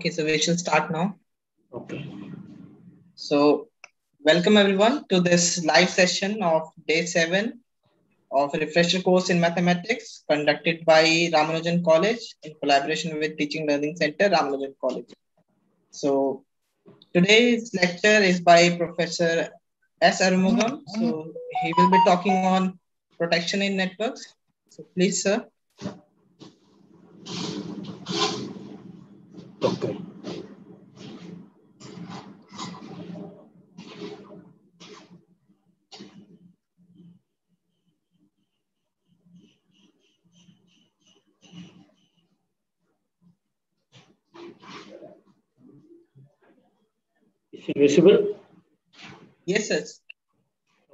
Okay, so we shall start now. Okay. So, welcome everyone to this live session of day seven of a refresher course in mathematics conducted by Ramanujan College in collaboration with Teaching Learning Center, Ramanujan College. So, today's lecture is by Professor S. Arumugam. So, he will be talking on protection in networks. So, please, sir. Visible? Yes, sir.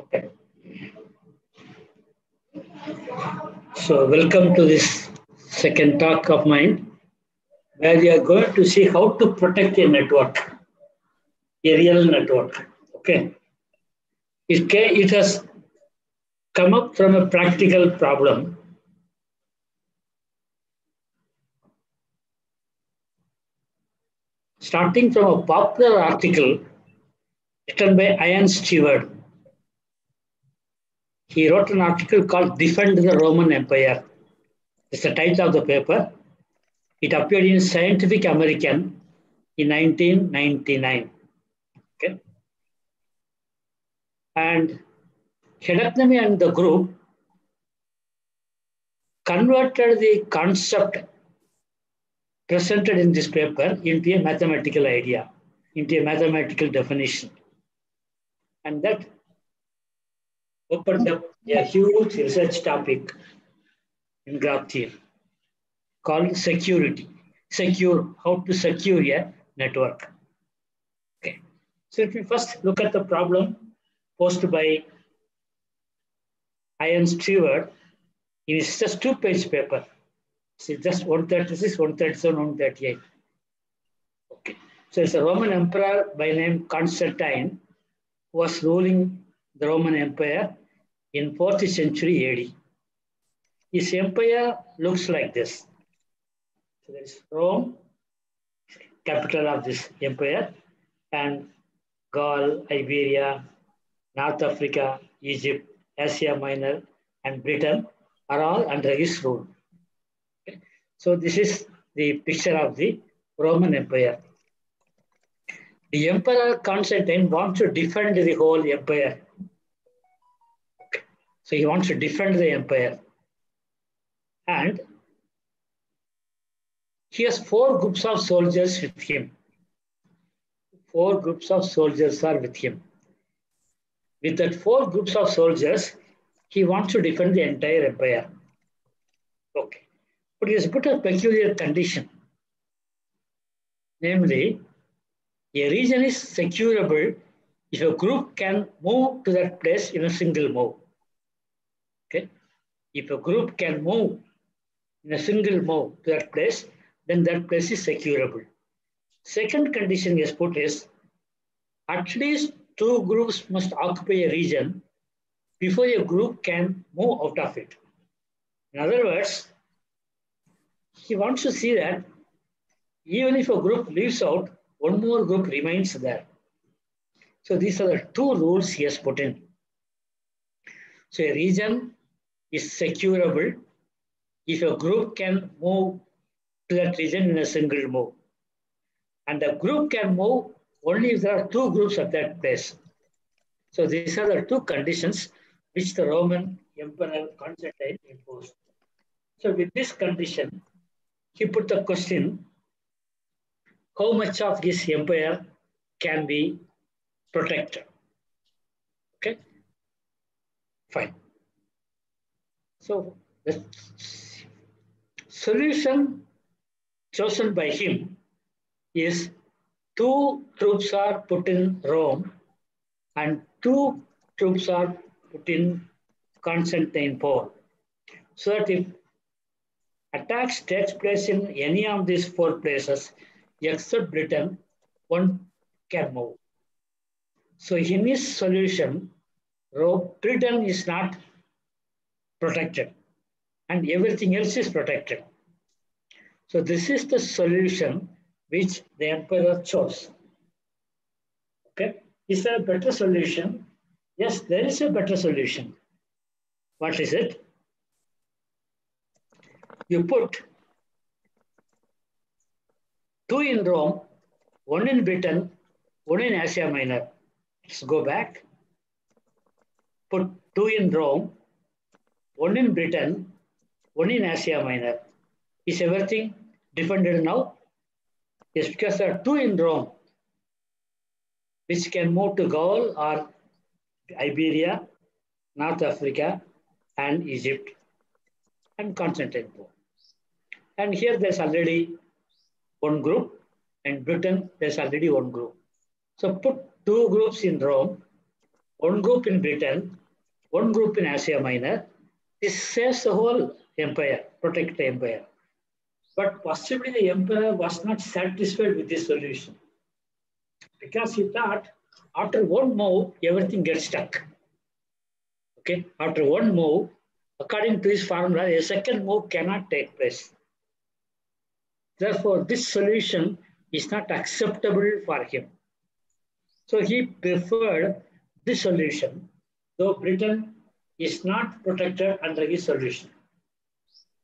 Okay. So, welcome to this second talk of mine, where we are going to see how to protect a network, a real network. Okay. It, ca- it has come up from a practical problem. Starting from a popular article written by Ian Stewart he wrote an article called Defend the Roman Empire. It's the title of the paper. It appeared in Scientific American in 1999. Okay. And Hedetniemi and the group converted the concept presented in this paper into a mathematical idea, into a mathematical definition. And that opened up a huge research topic in graph theory called security. Secure, how to secure a network. Okay. So if we first look at the problem posed by Ian Stewart in his just two-page paper. See, just 136, 137, 138. Okay. So it's a Roman emperor by name Constantine was ruling the Roman Empire in 4th century AD. His empire looks like this. So there is Rome, capital of this empire, and Gaul, Iberia, North Africa, Egypt, Asia Minor, and Britain are all under his rule. Okay. So this is the picture of the Roman Empire. The Emperor Constantine wants to defend the whole empire so he wants to defend the empire. And he has four groups of soldiers with him. Four groups of soldiers are with him. With that four groups of soldiers, he wants to defend the entire empire. Okay. But he has put a peculiar condition. Namely, a region is securable if a group can move to that place in a single move. Okay. If a group can move in a single move to that place, then that place is securable. Second condition is put is at least two groups must occupy a region before a group can move out of it. In other words, he wants to see that even if a group leaves out, one more group remains there. So these are the two rules he has put in. So a region is securable if a group can move to that region in a single move. And the group can move only if there are two groups at that place. So these are the two conditions which the Roman Emperor Constantine imposed. So with this condition, he put the question, how much of this empire can be protected? Okay, fine. So the solution chosen by him is two troops are put in Rome and two troops are put in Constantinople. So that if attacks takes place in any of these four places, except Britain, one can move. So in his solution, Britain is not protected and everything else is protected. So this is the solution which the emperor chose. Okay, is there a better solution? Yes, there is a better solution. What is it? You put two in Rome, one in Britain, one in Asia Minor. Let's go back. Put two in Rome, one in Britain, one in Asia Minor. Is everything defended now? Yes, because there are two in Rome, which can move to Gaul or Iberia, North Africa, and Egypt, and Constantinople. And here there's already one group, and Britain there's already one group. So put two groups in Rome, one group in Britain, one group in Asia Minor. This saves the whole empire, protect the empire. But possibly the emperor was not satisfied with this solution because he thought after one move, everything gets stuck. Okay, after one move, according to his formula, a second move cannot take place. Therefore, this solution is not acceptable for him. So he preferred this solution, though Britain is not protected under his solution.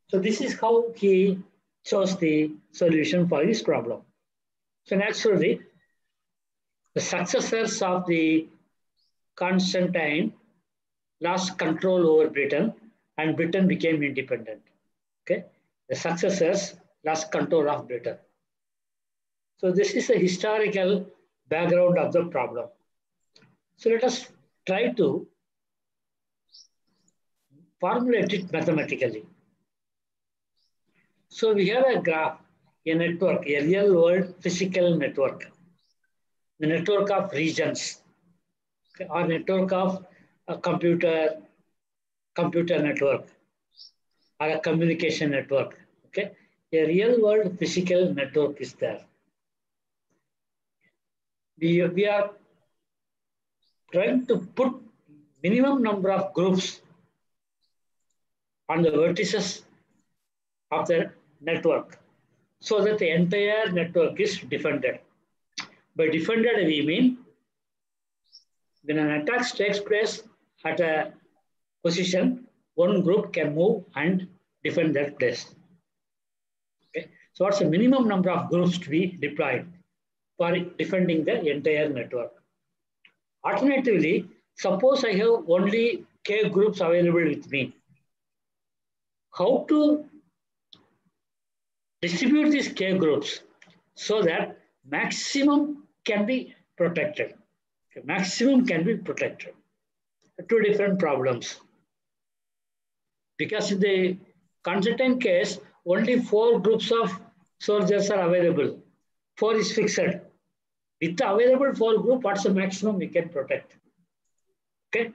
So this is how he chose the solution for his problem. So naturally, the successors of the Constantine lost control over Britain and Britain became independent. Okay, the successors lost control of Britain. So this is a historical background of the problem. So let us try to formulate it mathematically. So we have a graph, a network, a real world physical network, the network of regions, or network of a computer, computer network, or a communication network. Okay, a real world physical network is there. We, we are trying to put minimum number of groups on the vertices of the network so that the entire network is defended. By defended, we mean when an attack takes place at a position, one group can move and defend that place. So what's the minimum number of groups to be deployed for defending the entire network? Alternatively, suppose I have only K groups available with me. How to distribute these K groups so that maximum can be protected. Maximum can be protected. Two different problems. Because in the Constantine case, only four groups of soldiers are available. Four is fixed. With the available four group, what's the maximum we can protect? Okay.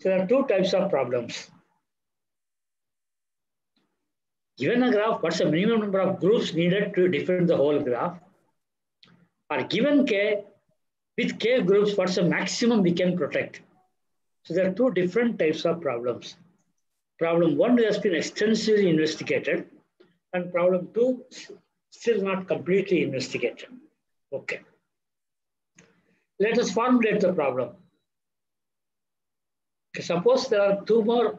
So there are two types of problems. Given a graph, what's the minimum number of groups needed to defend the whole graph? Or given K, with K groups, what's the maximum we can protect? So there are two different types of problems. Problem one has been extensively investigated, and problem two still not completely investigated. Okay. Let us formulate the problem. Okay, suppose there are two more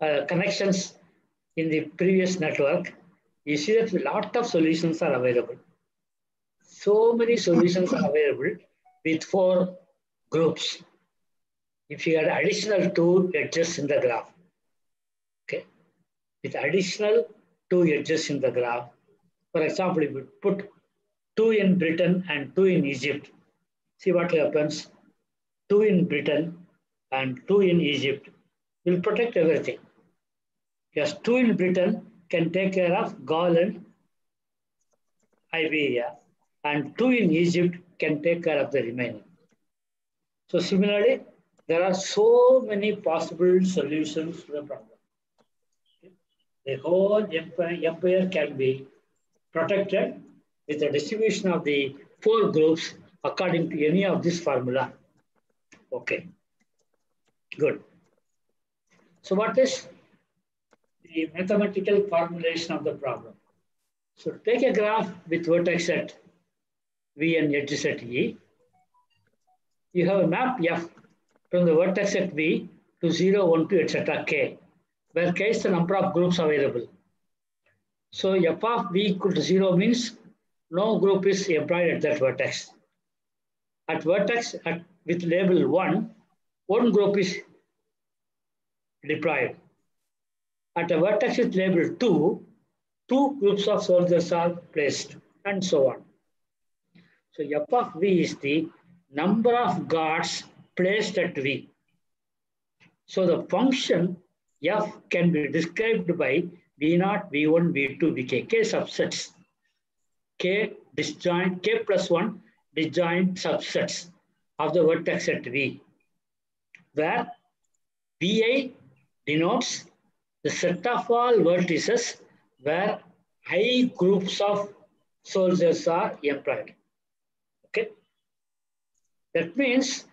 uh, connections in the previous network. You see that a lot of solutions are available. So many solutions are available with four groups. If you add additional two edges in the graph, okay, with additional two edges in the graph, for example, if you put two in Britain and two in Egypt, see what happens. Two in Britain and two in Egypt will protect everything. Yes, two in Britain can take care of Gaul and Iberia, and two in Egypt can take care of the remaining. So similarly, there are so many possible solutions to the problem. The whole empire, empire can be protected with the distribution of the four groups according to any of this formula. Okay, good. So what is the mathematical formulation of the problem? So take a graph with vertex at V and edges at E. You have a map F from the vertex at V to 0, 1, 2, etc. K, where K is the number of groups available. So F of V equal to 0 means no group is employed at that vertex. At vertex at, with label 1, one group is deployed. At a vertex with label 2, two groups of soldiers are placed, and so on. So F of V is the number of guards placed at V. So the function F can be described by V0, V1, V2, Vk, K subsets. K disjoint, K plus 1 disjoint subsets of the vertex at V, where Vi denotes the set of all vertices where high groups of soldiers are employed. Okay. That means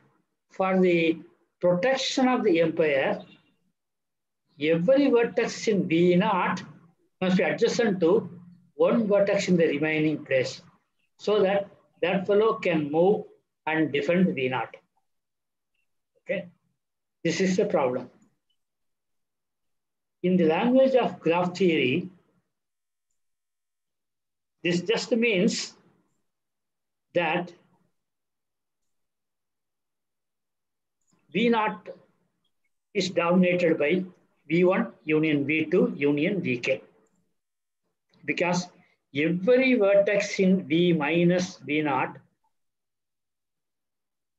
for the protection of the empire, every vertex in V naught must be adjacent to one vertex in the remaining place so that that fellow can move and defend V naught. Okay. This is the problem. In the language of graph theory, this just means that V naught is dominated by V1 union V2 union Vk. Because every vertex in V minus V naught,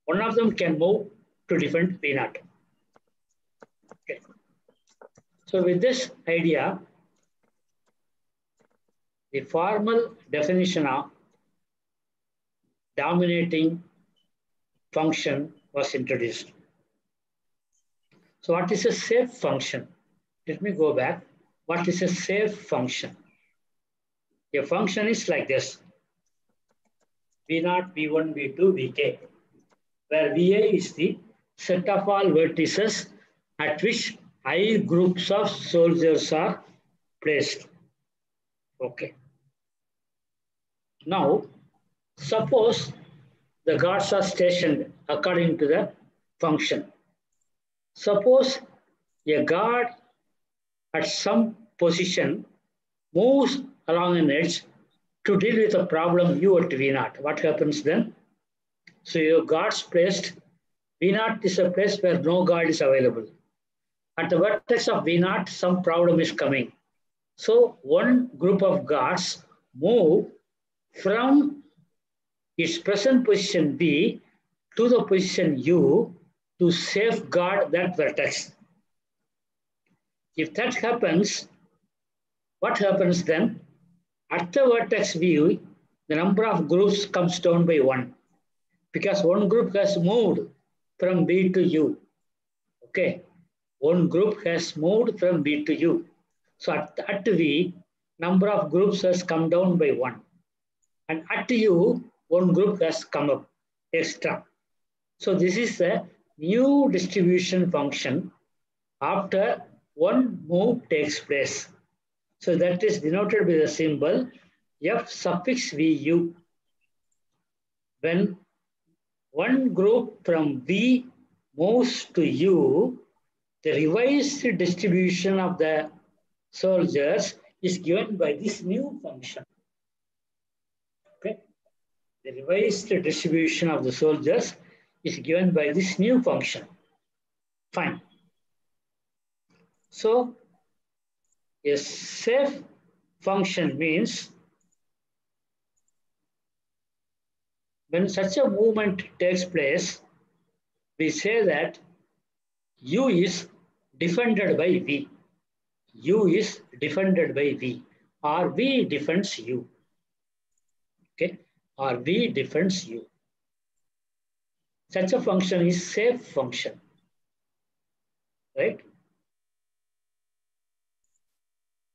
one of them can move to different V naught. Okay. So with this idea, the formal definition of dominating function was introduced. So what is a safe function? Let me go back. What is a safe function? A function is like this. V0, V1, V2, Vk, where Va is the set of all vertices at which i groups of soldiers are placed. Okay. Now, suppose the guards are stationed according to the function. Suppose a guard at some position moves along an edge to deal with a problem U at V naught. What happens then? So your guards placed, V naught is a place where no guard is available. At the vertex of V naught, some problem is coming. So one group of guards move from its present position B to the position U to safeguard that vertex. If that happens, what happens then? At the vertex view, the number of groups comes down by one because one group has moved from B to U. Okay, one group has moved from B to U. So at, at V, number of groups has come down by one. And at U, one group has come up extra. So this is a new distribution function after one move takes place. So that is denoted by the symbol F suffix VU. When one group from V moves to U, the revised distribution of the soldiers is given by this new function. Okay. The revised distribution of the soldiers is given by this new function. Fine. So a safe function means when such a movement takes place, we say that U is defended by V. U is defended by V or V defends U. Okay, or V defends U. Such a function is safe function, right?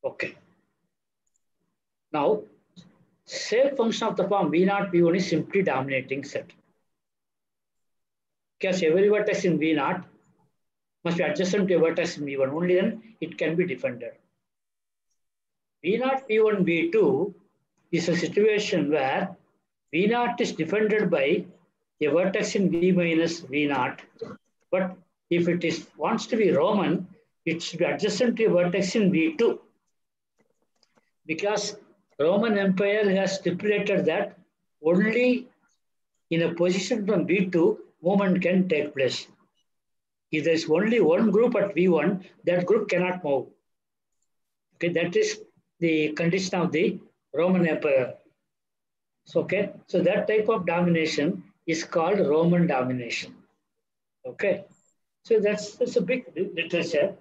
Okay. Now, safe function of the form V naught V1 is simply dominating set. Because every vertex in V naught must be adjacent to a vertex in V1. Only then it can be defended. V naught V1 V2 is a situation where V naught is defended by a vertex in V minus V naught. But if it is wants to be Roman, it should be adjacent to a vertex in V2. Because Roman Empire has stipulated that only in a position from V2, movement can take place. If there is only one group at V1, that group cannot move. Okay, that is the condition of the Roman Empire. So, okay, so that type of domination is called Roman domination. Okay, so that's, that's a big literature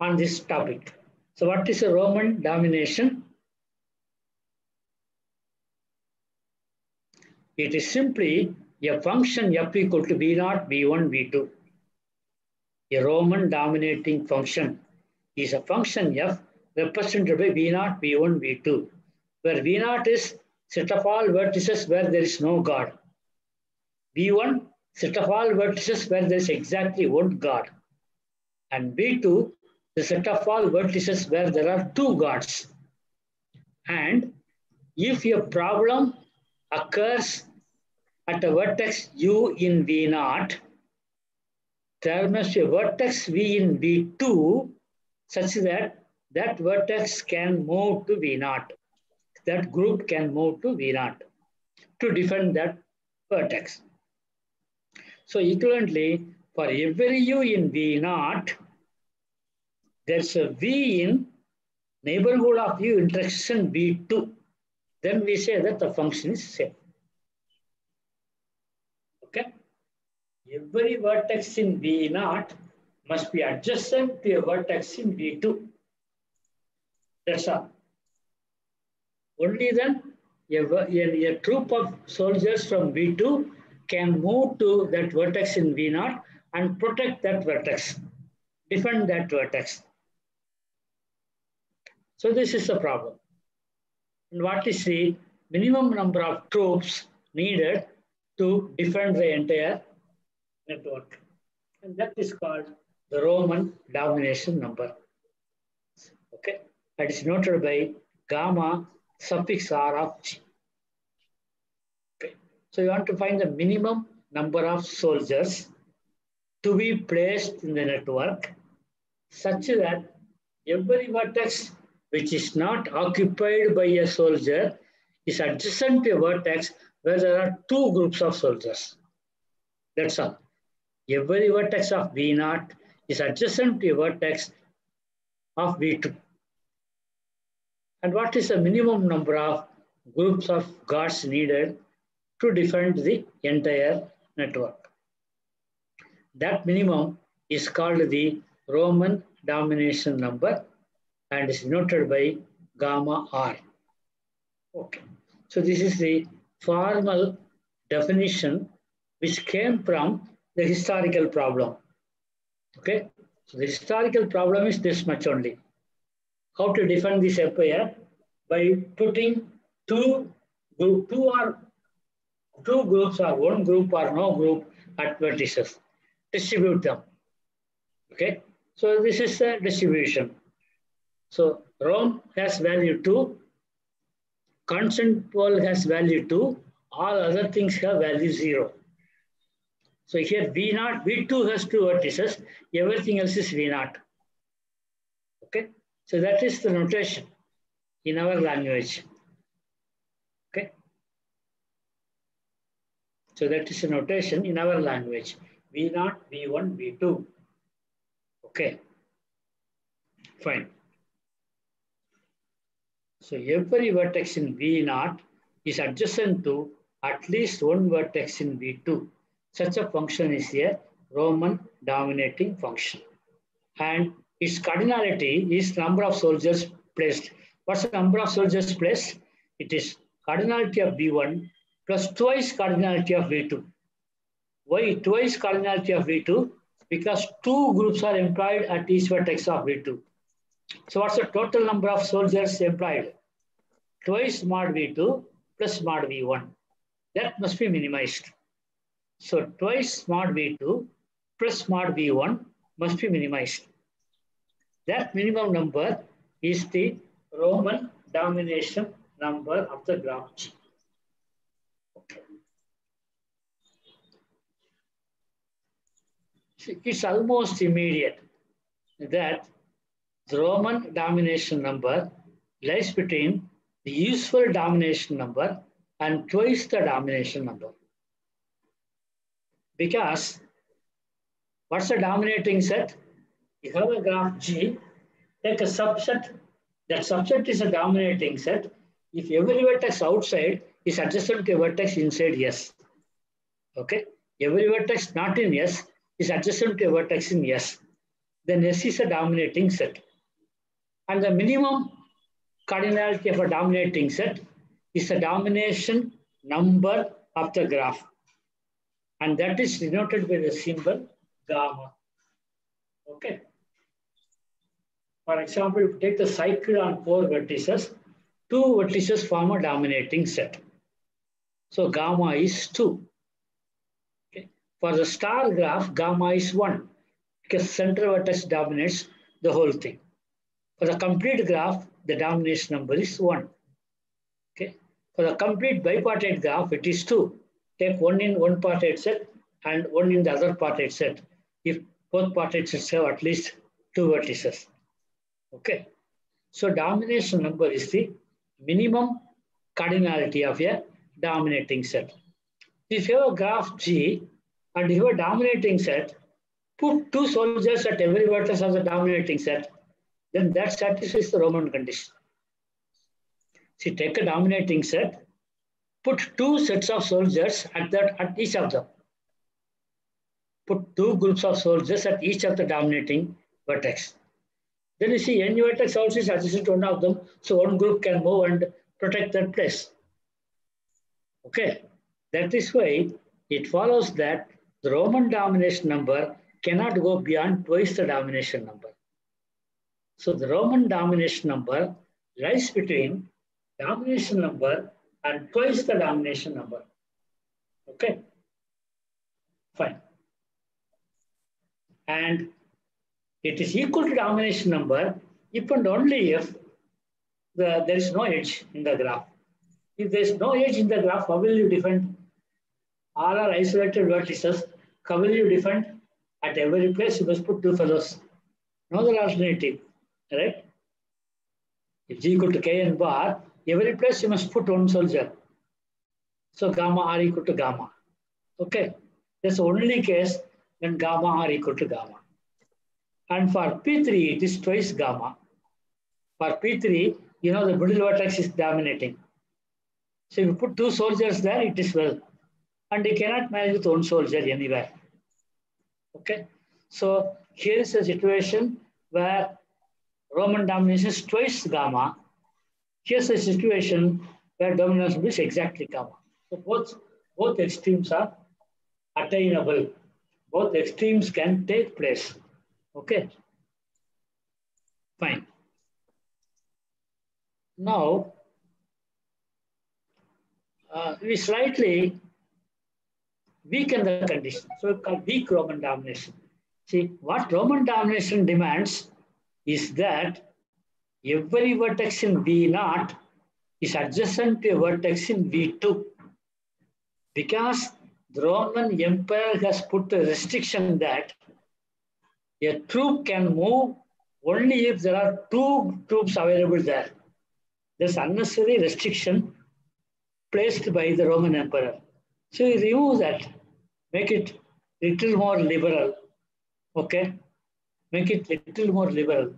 on this topic. So what is a Roman domination? It is simply a function f equal to v naught, v1, v2. A Roman dominating function is a function f represented by v naught, v1, v2, where v naught is set of all vertices where there is no God. v1, set of all vertices where there is exactly one God. And v2, the set of all vertices where there are two gods. And if a problem occurs at a vertex u in V naught, there must be a vertex V in V2 such that that vertex can move to V naught. That group can move to V naught to defend that vertex. So equivalently, for every u in V naught, there's a V in neighborhood of U intersection V2. Then we say that the function is safe. Okay? Every vertex in V naught must be adjacent to a vertex in V2. That's all. Only then a, a, a troop of soldiers from V2 can move to that vertex in V naught and protect that vertex, defend that vertex. So this is the problem. And what is the minimum number of troops needed to defend the entire network? And that is called the Roman domination number. Okay, that is noted by gamma suffix r of g. Okay, so you want to find the minimum number of soldiers to be placed in the network such that every vertex which is not occupied by a soldier is adjacent to a vertex where there are two groups of soldiers. That's all. Every vertex of V naught is adjacent to a vertex of V2. And what is the minimum number of groups of guards needed to defend the entire network? That minimum is called the Roman domination number and is noted by gamma r. Okay, so this is the formal definition which came from the historical problem. Okay, so the historical problem is this much only. How to define this empire by putting two group, two or two groups or one group or no group at vertices. Distribute them. Okay, so this is the distribution. So Rome has value 2, Constant Constantinople has value 2, all other things have value 0. So here V naught, V2 has two vertices, everything else is V naught. Okay, so that is the notation in our language. Okay, so that is the notation in our language. V naught, V1, V2. Okay, fine. So every vertex in V naught is adjacent to at least one vertex in V2. Such a function is a Roman dominating function. And its cardinality is number of soldiers placed. What's the number of soldiers placed? It is cardinality of V1 plus twice cardinality of V2. Why twice cardinality of V2? Because two groups are employed at each vertex of V2. So what's the total number of soldiers employed? Twice mod V2 plus mod V1. That must be minimized. So twice mod V2 plus mod V1 must be minimized. That minimum number is the Roman domination number of the graph. It's almost immediate that the Roman domination number lies between the useful domination number and twice the domination number. Because what's the dominating set? You have a graph G, take a subset. That subset is a dominating set. If every vertex outside is adjacent to a vertex inside S. Okay? Every vertex not in S is adjacent to a vertex in S. Then S is a dominating set. And the minimum cardinality of a dominating set is the domination number of the graph. And that is denoted by the symbol gamma. Okay. For example, if you take the cycle on four vertices, two vertices form a dominating set. So gamma is 2. Okay. For the star graph, gamma is 1 because center vertex dominates the whole thing. For the complete graph, the domination number is 1. Okay. For the complete bipartite graph, it is 2. Take one in one partite set and one in the other partite set. If both partite sets have at least two vertices. Okay. So domination number is the minimum cardinality of a dominating set. If you have a graph G and you have a dominating set, put two soldiers at every vertex of the dominating set, then that satisfies the Roman condition. See, take a dominating set, put two sets of soldiers at that at each of them. Put two groups of soldiers at each of the dominating vertex. Then you see any vertex also is adjacent to one of them, so one group can move and protect that place. Okay, that is why it follows that the Roman domination number cannot go beyond twice the domination number. So the Roman domination number lies between domination number and twice the domination number. Okay, fine. And it is equal to domination number if and only if the, there is no edge in the graph. If there is no edge in the graph, how will you defend? All are isolated vertices. How will you defend? At every place, you must put two fellows. No other alternative, right? If g equal to k and bar, every place you must put one soldier. So gamma r equal to gamma. Okay, that's only case when gamma r equal to gamma. And for P3, it is twice gamma. For P3, you know the middle vertex is dominating. So if you put two soldiers there, it is well. And you cannot manage with one soldier anywhere. Okay. So here is a situation where Roman domination is twice gamma. Here's a situation where domination is exactly gamma. So both, both extremes are attainable. Both extremes can take place. Okay. Fine. Now, uh, we slightly weaken the condition. So it's called weak Roman domination. See, what Roman domination demands is that every vertex in V0 is adjacent to a vertex in V2. Because the Roman Empire has put a restriction that a troop can move only if there are two troops available there. This unnecessary restriction placed by the Roman Emperor. So he that, make it little more liberal. Okay? Make it a little more liberal.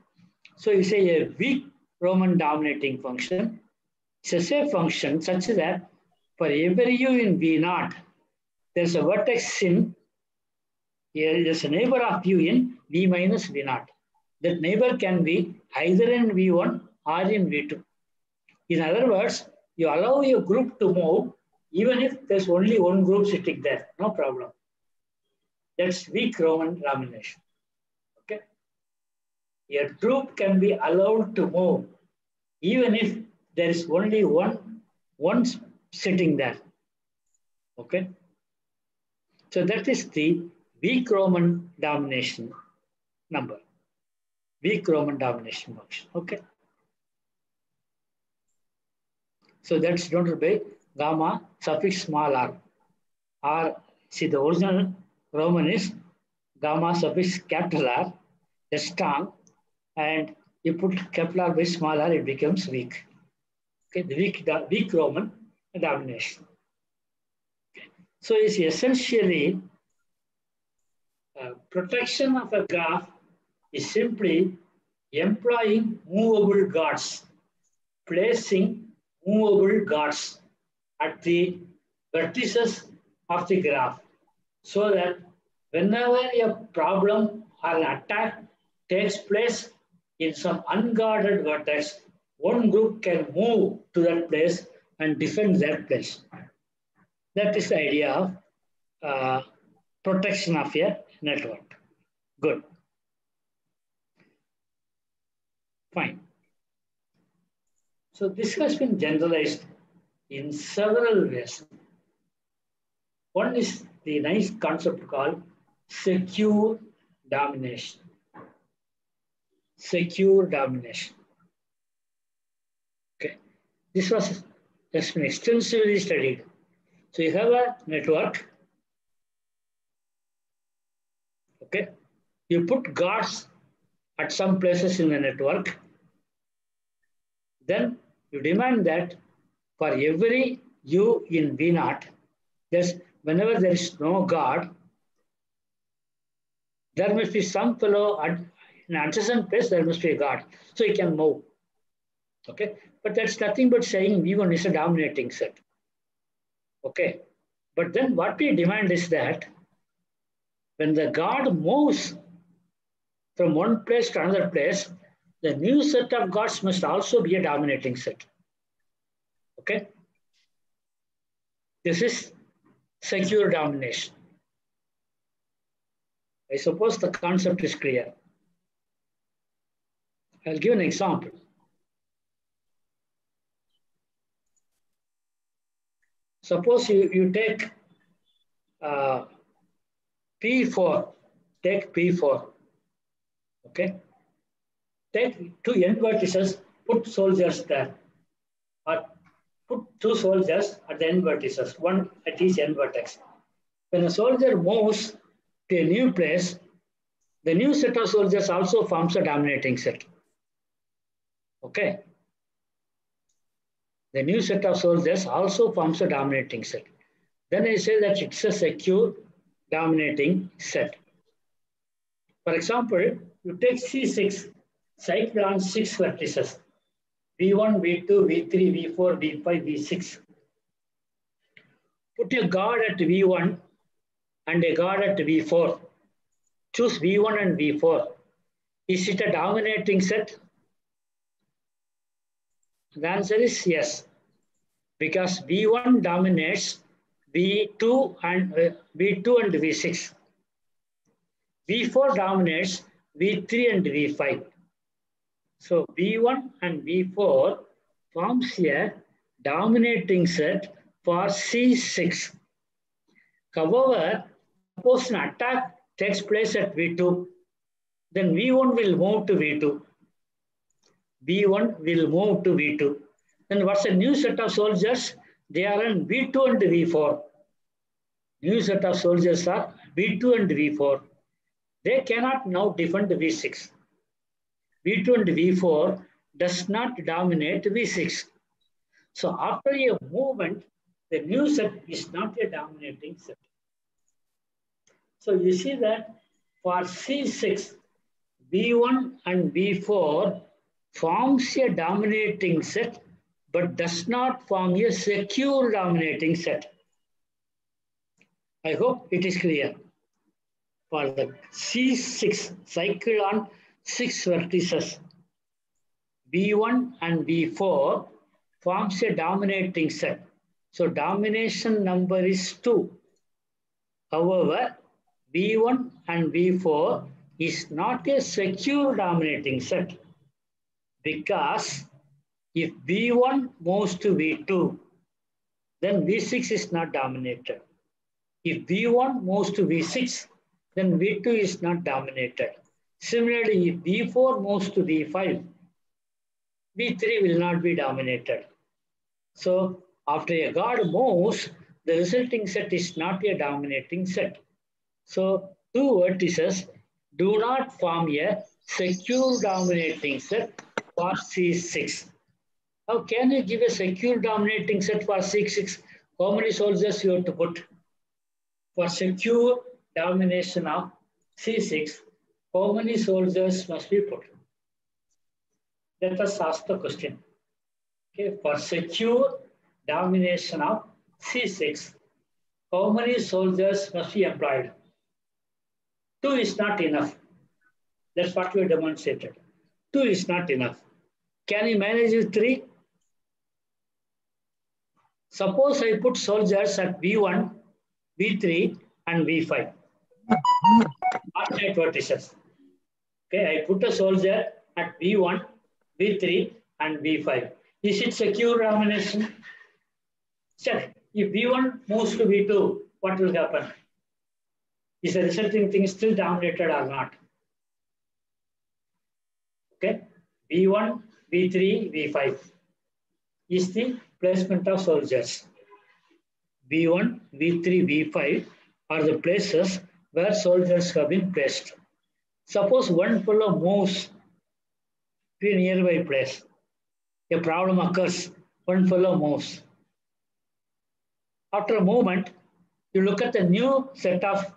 So you say a weak Roman dominating function. It's a safe function such that for every u in V0, there's a vertex in, there's a neighbor of u in V minus V0. That neighbor can be either in V1 or in V2. In other words, you allow your group to move even if there's only one group sitting there, no problem. That's weak Roman domination. Your group can be allowed to move even if there is only one, one sitting there. Okay. So that is the weak Roman domination number. Weak Roman domination function. Okay. So that's denoted by gamma suffix small r. R, see the original Roman is gamma suffix capital R, that's strong, and you put capital R by small r, it becomes weak. Okay, the weak, the weak Roman domination. So it's essentially uh, protection of a graph is simply employing movable guards, placing movable guards at the vertices of the graph so that whenever a problem or an attack takes place in some unguarded vertex, one group can move to that place and defend that place. That is the idea of uh, protection of a network. Good. Fine. So this has been generalized in several ways. One is the nice concept called secure domination. Secure domination. Okay. This was has been extensively studied. So you have a network. Okay. You put guards at some places in the network. Then you demand that for every u in V naught, there's whenever there is no guard, there must be some fellow at in adjacent place, there must be a guard. So he can move. Okay. But that's nothing but saying V1 is a dominating set. Okay. But then what we demand is that when the guard moves from one place to another place, the new set of guards must also be a dominating set. Okay? This is secure domination. I suppose the concept is clear. I'll give an example. Suppose you, you take uh, P4, take P4, okay? Take two n vertices, put soldiers there, or put two soldiers at the n vertices, one at each n vertex. When a soldier moves to a new place, the new set of soldiers also forms a dominating set. Okay. The new set of soldiers also forms a dominating set. Then I say that it's a secure dominating set. For example, you take C6, cycle on six vertices, V1, V2, V3, V4, V5, V6. Put a guard at V1 and a guard at V4. Choose V1 and V4. Is it a dominating set? The answer is yes, because V1 dominates V2 and uh, V2 and V6. V4 dominates V3 and V5. So V1 and V4 forms a dominating set for C6. However, suppose an attack takes place at V2, then V1 will move to V2. V1 will move to V2. Then what's a new set of soldiers? They are in V2 and V4. New set of soldiers are V2 and V4. They cannot now defend V6. V2 and V4 does not dominate V6. So after a movement, the new set is not a dominating set. So you see that for C6, V1 and V4 forms a dominating set, but does not form a secure dominating set. I hope it is clear. For the C6 cycle on six vertices, B1 and V4 forms a dominating set. So domination number is 2. However, B1 and V4 is not a secure dominating set because if V1 moves to V2, then V6 is not dominated. If V1 moves to V6, then V2 is not dominated. Similarly, if V4 moves to V5, V3 will not be dominated. So after a guard moves, the resulting set is not a dominating set. So two vertices do not form a secure dominating set for C6. How can you give a secure dominating set for C6? How many soldiers you have to put? For secure domination of C6, how many soldiers must be put? Let us ask the question. Okay, for secure domination of C6, how many soldiers must be employed? Two is not enough. That's what we demonstrated. Two is not enough. Can you manage with three? Suppose I put soldiers at V1, V3, and V5. Not vertices. Okay, I put a soldier at V1, V3, and V5. Is it secure domination? Check. If V1 moves to V2, what will happen? Is the resulting thing still dominated or not? Okay. V1, V3, V5 is the placement of soldiers. V1, V3, V5 are the places where soldiers have been placed. Suppose one fellow moves to a nearby place. A problem occurs, one fellow moves. After a moment, you look at the new set of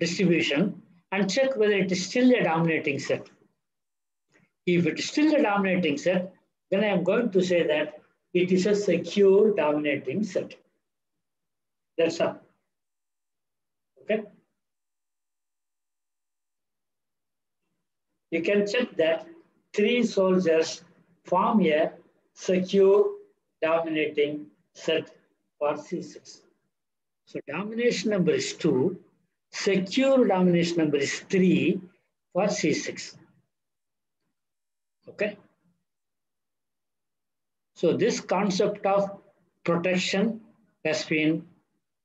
distribution and check whether it is still a dominating set. If it is still a dominating set, then I am going to say that it is a secure dominating set. That's all. Okay. You can check that three soldiers form a secure dominating set for C6. So domination number is 2, secure domination number is 3 for C6. Okay. So this concept of protection has been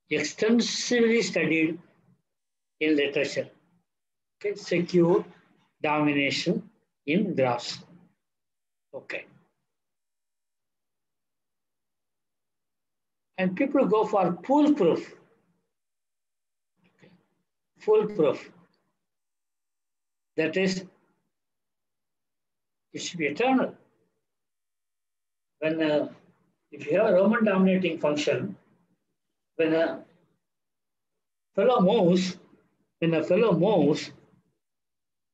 extensively studied in literature. Okay, secure domination in graphs. Okay. And people go for foolproof. Okay. Foolproof. That is, it should be eternal. When uh, if you have a Roman dominating function, when a fellow moves, when a fellow moves,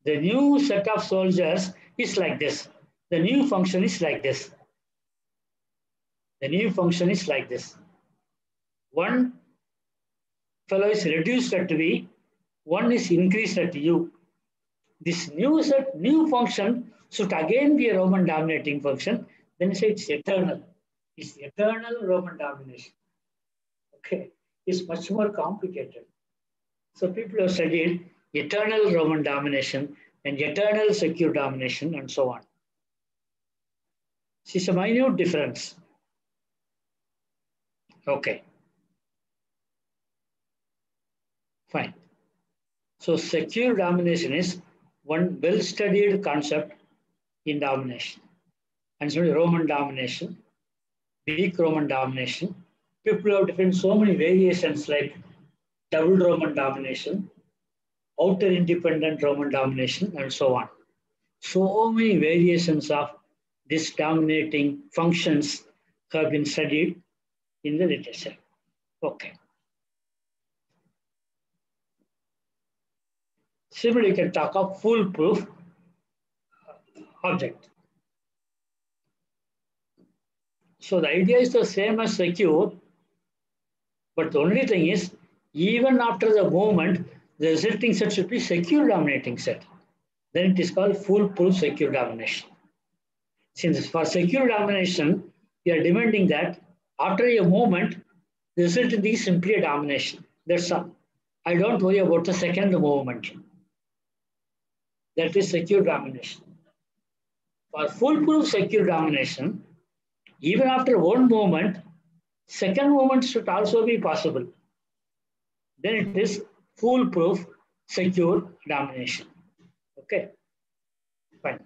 the new set of soldiers is like this. The new function is like this. The new function is like this. One fellow is reduced at V, one is increased at U. This new set, new function should again be a Roman dominating function. Then say it's eternal. It's eternal Roman domination. Okay, it's much more complicated. So people have studied eternal Roman domination and eternal secure domination and so on. It's a minute difference. Okay. Fine. So secure domination is one well-studied concept in domination. And so Roman domination, weak Roman domination. People have different so many variations like double Roman domination, outer independent Roman domination, and so on. So many variations of these dominating functions have been studied in the literature. Okay. Similarly, you can talk of foolproof object. So the idea is the same as secure, but the only thing is, even after the movement, the resulting set should be secure dominating set. Then it is called foolproof secure domination. Since for secure domination, we are demanding that after a movement, the result is simply a domination. That's all. I don't worry about the second movement. That is secure domination. For foolproof secure domination, even after one movement, second movement should also be possible. Then it is foolproof secure domination. Okay, fine.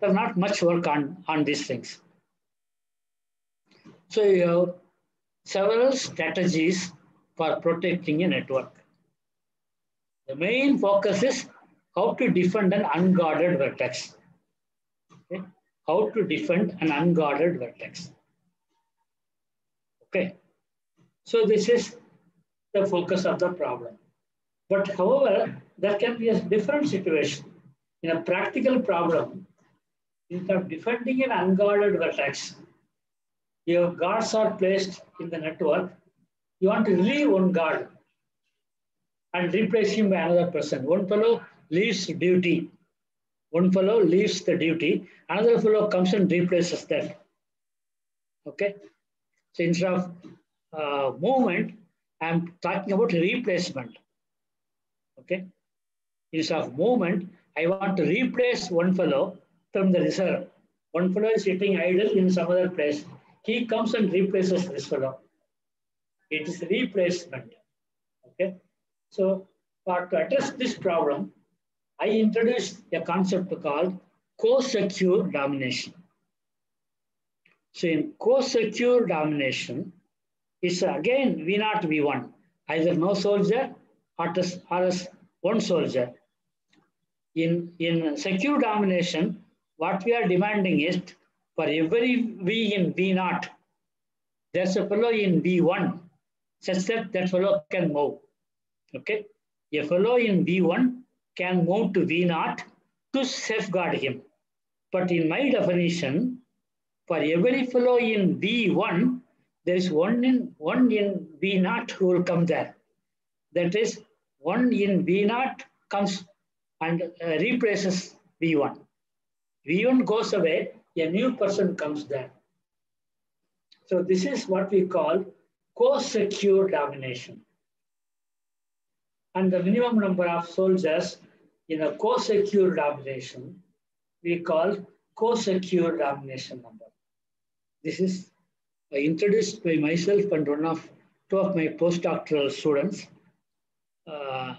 There's not much work on, on these things. So you have several strategies for protecting a network. The main focus is how to defend an unguarded vertex. How to defend an unguarded vertex. Okay. So this is the focus of the problem. But however, there can be a different situation. In a practical problem, instead of defending an unguarded vertex, your guards are placed in the network. You want to leave one guard and replace him by another person. One fellow leaves duty. One fellow leaves the duty. Another fellow comes and replaces that. Okay. So instead of uh, movement, I'm talking about replacement. Okay. Instead of movement, I want to replace one fellow from the reserve. One fellow is sitting idle in some other place. He comes and replaces this fellow. It is replacement. Okay. So to address this problem, I introduced a concept called co-secure domination. So in co-secure domination, it's again V not V1, either no soldier or, or one soldier. In, in secure domination, what we are demanding is for every V in V naught, there's a fellow in V1 such that that fellow can move. Okay. A fellow in V1 can move to V0 to safeguard him. But in my definition, for every fellow in V1, there is one in one in V0 who will come there. That is, one in V0 comes and uh, replaces V1. V1 goes away, a new person comes there. So this is what we call co-secure domination and the minimum number of soldiers in a co-secure domination we call co-secure domination number. This is introduced by myself and one of two of my postdoctoral students. Uh,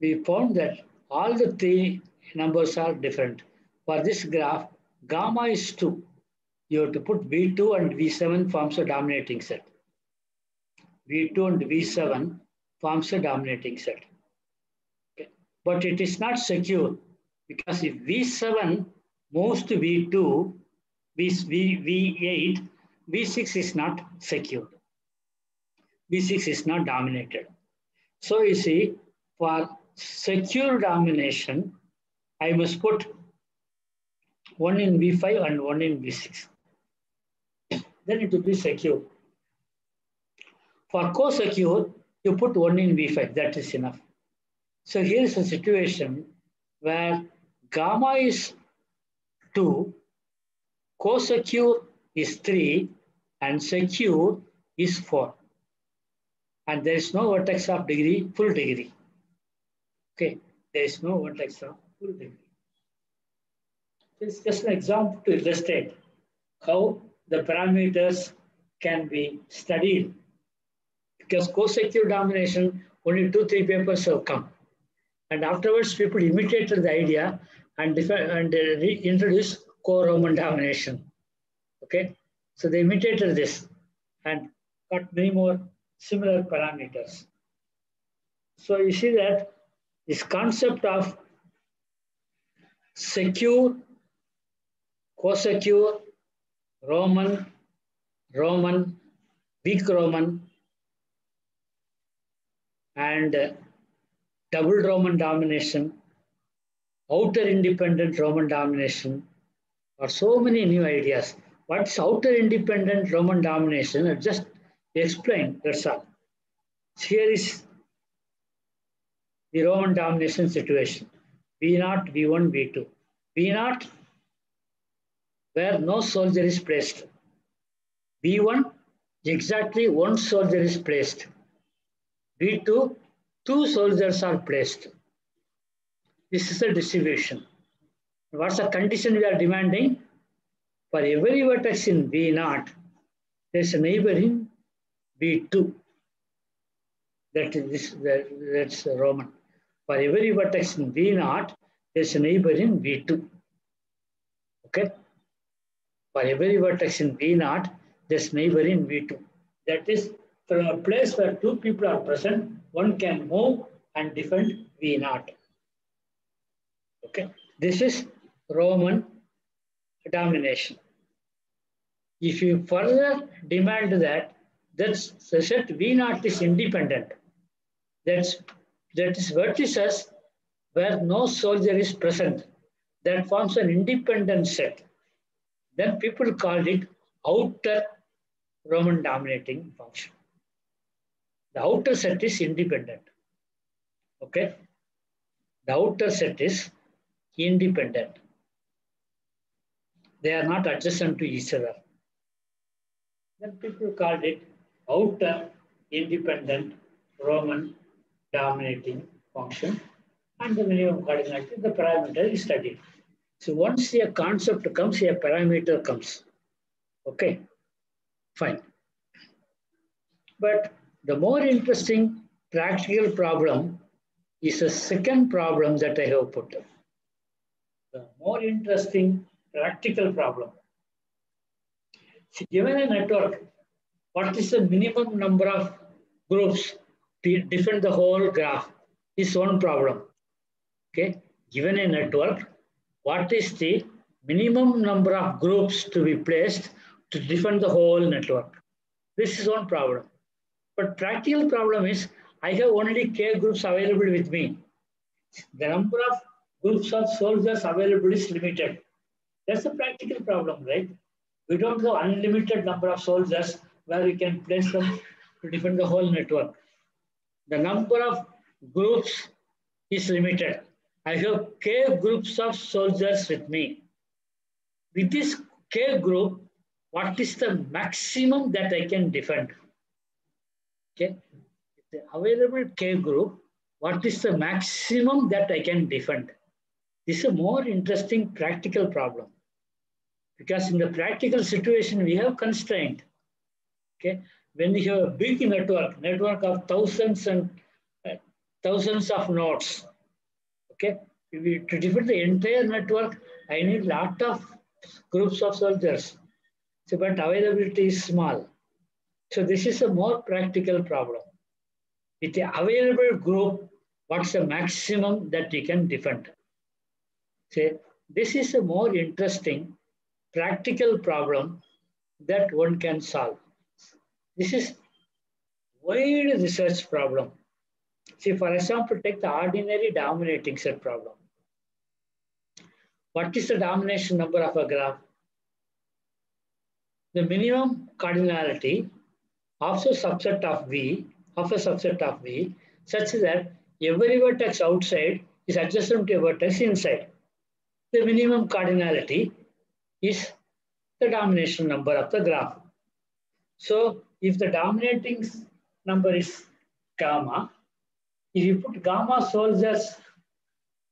we found that all the three numbers are different. For this graph, gamma is 2 you have to put V2 and V7 forms a dominating set. V2 and V7 forms a dominating set. Okay. But it is not secure because if V7 moves to V2, v, v, V8, V6 is not secure. V6 is not dominated. So you see, for secure domination, I must put one in V5 and one in V6 then it will be secure. For co-secure, you put one in V5, that is enough. So here is a situation where gamma is 2, co-secure is 3, and secure is 4. And there is no vertex of degree, full degree. Okay, there is no vertex of full degree. This is just an example to illustrate how the parameters can be studied. Because co-secure domination, only two, three papers have come. And afterwards, people imitated the idea and, and uh, introduced co-Roman domination. Okay, so they imitated this and got many more similar parameters. So you see that this concept of secure, co-secure, Roman, Roman, weak Roman, and double Roman domination, outer independent Roman domination, or so many new ideas. What's outer independent Roman domination? I just explain, that's all. Here is the Roman domination situation. V0, V1, V2. V0 where no soldier is placed. V1, exactly one soldier is placed. V2, two soldiers are placed. This is the distribution. What's the condition we are demanding? For every vertex in V0, there's a neighbor in V2. That is this, that, that's Roman. For every vertex in V0, there's a neighbor in V2. Okay. For every vertex in V0, there's neighbor in V2. That is from a place where two people are present, one can move and defend V0. Okay. This is Roman domination. If you further demand that that set V naught is independent, that's that is vertices where no soldier is present, that forms an independent set. Then people called it outer Roman dominating function. The outer set is independent. Okay? The outer set is independent. They are not adjacent to each other. Then people called it outer independent Roman dominating function and the minimum cardinality, the parameter is studied. So once a concept comes, a parameter comes. Okay, fine. But the more interesting practical problem is the second problem that I have put up. The more interesting practical problem. Given a network, what is the minimum number of groups to defend the whole graph is one problem. Okay, given a network, what is the minimum number of groups to be placed to defend the whole network? This is one problem. But practical problem is I have only k groups available with me. The number of groups of soldiers available is limited. That's a practical problem, right? We don't have unlimited number of soldiers where we can place them to defend the whole network. The number of groups is limited. I have k groups of soldiers with me. With this k group, what is the maximum that I can defend? Okay, the available k group, what is the maximum that I can defend? This is a more interesting practical problem. Because in the practical situation, we have constraint. Okay, when you have a big network, network of thousands and uh, thousands of nodes, okay, we, to defend the entire network, I need lot of groups of soldiers. So, but availability is small. So this is a more practical problem. With the available group, what's the maximum that we can defend? Say, this is a more interesting practical problem that one can solve. This is wide research problem. See, for example, take the ordinary dominating set problem. What is the domination number of a graph? The minimum cardinality of a subset of V, of a subset of V, such that every vertex outside is adjacent to a vertex inside. The minimum cardinality is the domination number of the graph. So if the dominating number is gamma, if you put gamma soldiers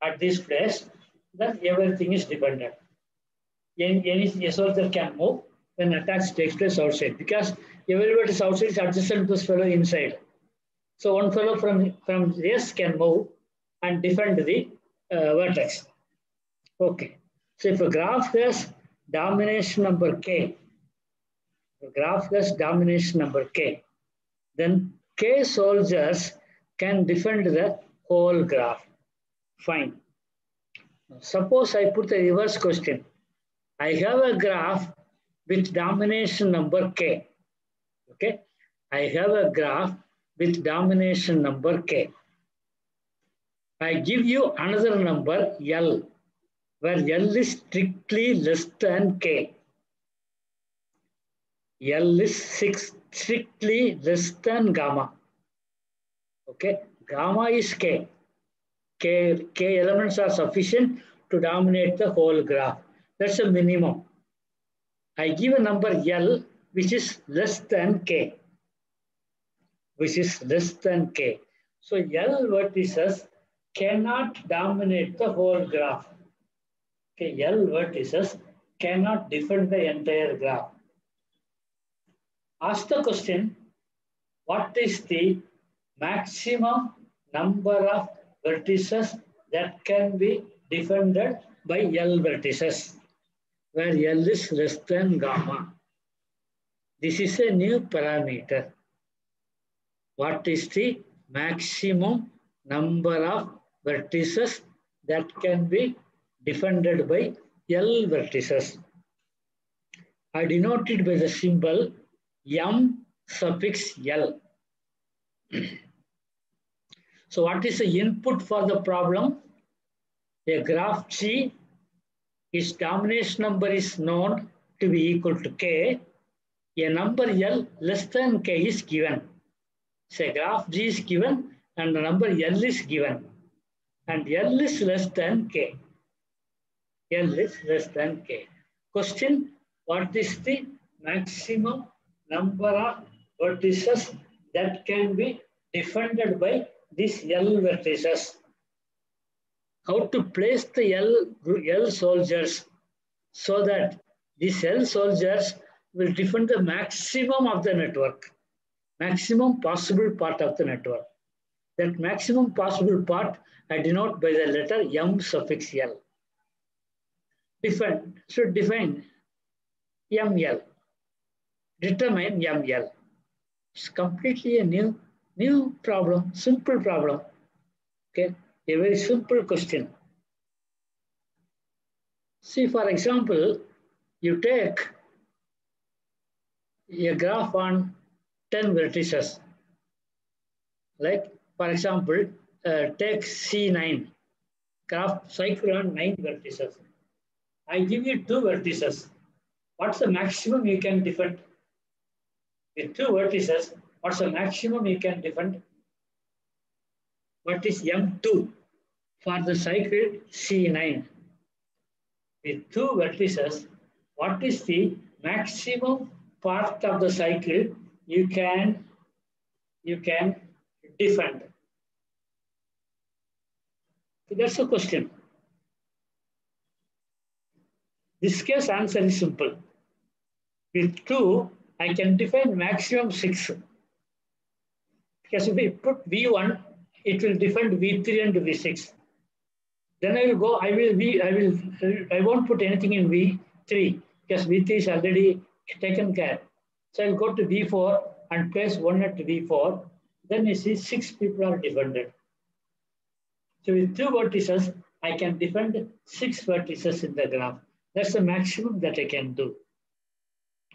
at this place, then everything is dependent. Any, any soldier can move when attacks takes place outside because everybody is outside is adjacent to this fellow inside. So one fellow from, from S can move and defend the uh, vertex. Okay. So if a graph has domination number k, the graph has domination number k, then k soldiers can defend the whole graph. Fine. Suppose I put the reverse question. I have a graph with domination number k. Okay. I have a graph with domination number k. I give you another number L where L is strictly less than K. L is six, strictly less than gamma. Okay, gamma is K. K. K elements are sufficient to dominate the whole graph. That's a minimum. I give a number L which is less than K. Which is less than K. So L vertices cannot dominate the whole graph. Okay, L vertices cannot defend the entire graph. Ask the question, what is the maximum number of vertices that can be defended by L vertices, where L is less than gamma. This is a new parameter. What is the maximum number of vertices that can be defended by L vertices? I denoted by the symbol M suffix L. so what is the input for the problem? A graph G, its domination number is known to be equal to K. A number L less than K is given. Say graph G is given and the number L is given. And L is less than K. L is less than K. Question, what is the maximum number of vertices that can be defended by these L vertices? how to place the L, L soldiers so that these L soldiers will defend the maximum of the network, maximum possible part of the network. That maximum possible part I denote by the letter M suffix L. Define, should define ML. Determine ML. It's completely a new, new problem, simple problem. Okay a very simple question. See, for example, you take a graph on 10 vertices. Like, for example, uh, take C9, graph cycle on 9 vertices. I give you two vertices. What's the maximum you can defend? With two vertices, what's the maximum you can defend? What is M2? for the cycle C9 with two vertices, what is the maximum part of the cycle you can you can defend? So That's the question. This case answer is simple. With two, I can define maximum six. Because if we put V1, it will defend V3 and V6. Then I will go, I will be, I will, I won't put anything in V3 because V3 is already taken care. So I'll go to V4 and place one at V4. Then you see six people are defended. So with two vertices, I can defend six vertices in the graph. That's the maximum that I can do.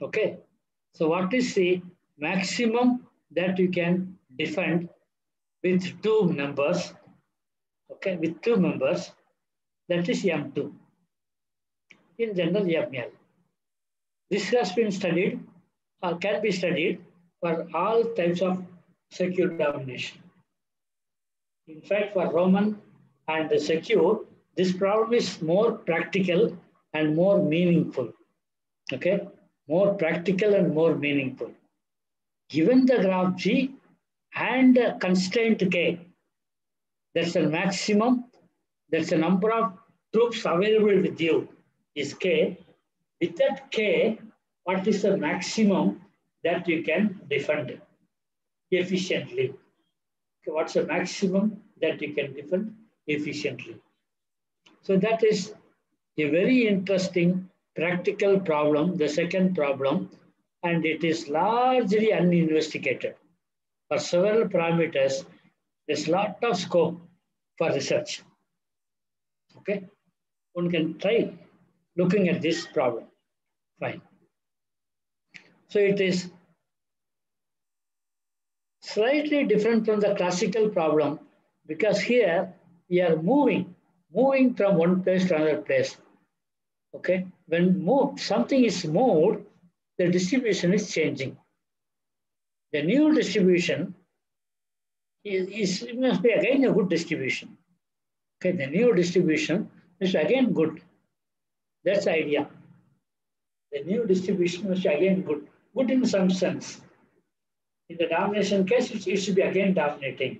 Okay. So what is the maximum that you can defend with two numbers? Okay, with two members, that is M2. In general, ML. This has been studied or can be studied for all types of secure domination. In fact, for Roman and the secure, this problem is more practical and more meaningful. Okay, more practical and more meaningful. Given the graph G and the constraint K, that's the maximum, that's the number of troops available with you is K. With that K, what is the maximum that you can defend efficiently? Okay, what's the maximum that you can defend efficiently? So that is a very interesting practical problem, the second problem, and it is largely uninvestigated. For several parameters, there's a lot of scope for research. Okay, one can try looking at this problem. Fine. So it is slightly different from the classical problem because here we are moving, moving from one place to another place. Okay, when move, something is moved, the distribution is changing. The new distribution is, is must be again a good distribution. Okay, the new distribution is again good. That's the idea. The new distribution is again good. Good in some sense. In the domination case, it, it should be again dominating.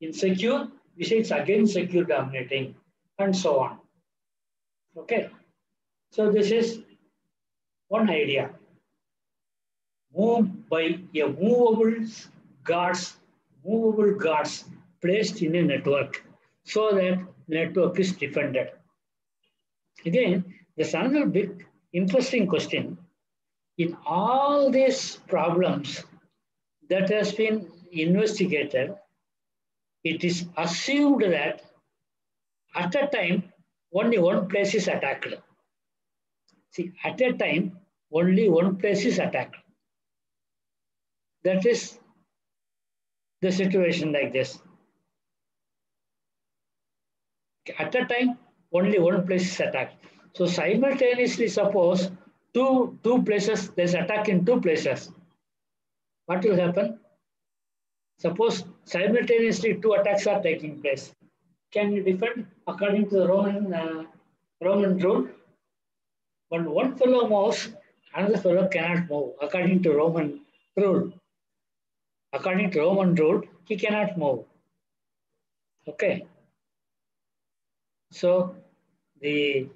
In secure, we say it's again secure dominating, and so on. Okay. So this is one idea. Move by a movable guards movable guards placed in a network so that network is defended. Again, there's another big interesting question. In all these problems that has been investigated, it is assumed that at a time only one place is attacked. See, at a time only one place is attacked. That is the situation like this. At a time, only one place is attacked. So simultaneously, suppose two, two places, there's attack in two places. What will happen? Suppose simultaneously two attacks are taking place. Can you defend according to the Roman uh, Roman rule? When one fellow moves, another fellow cannot move according to Roman rule. According to Roman rule, he cannot move. Okay. So the